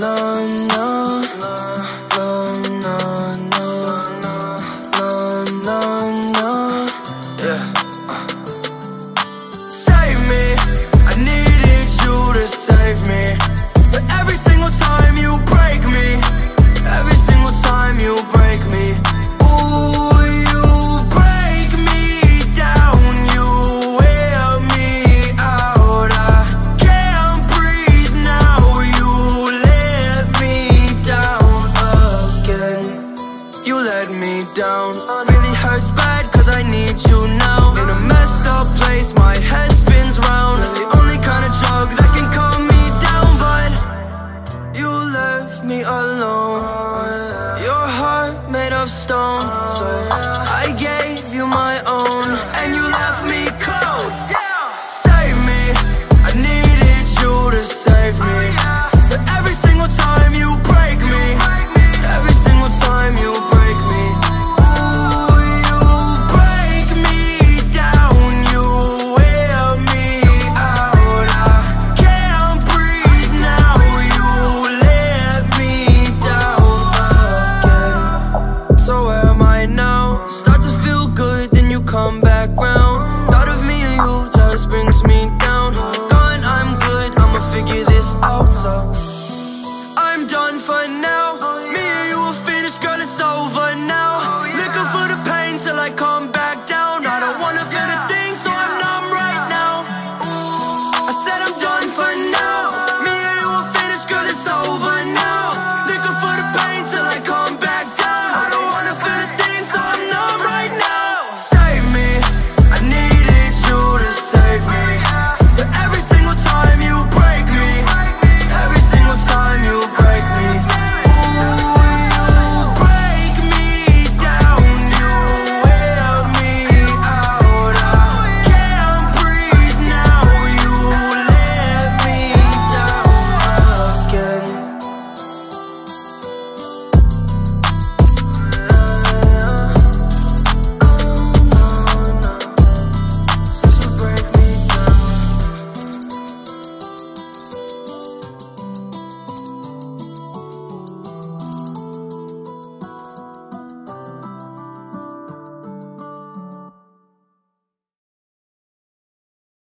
no. Really bad cause I need you now. In a messed up place, my head spins round. The only kind of drug that can calm me down But you left me alone. Your heart made of stone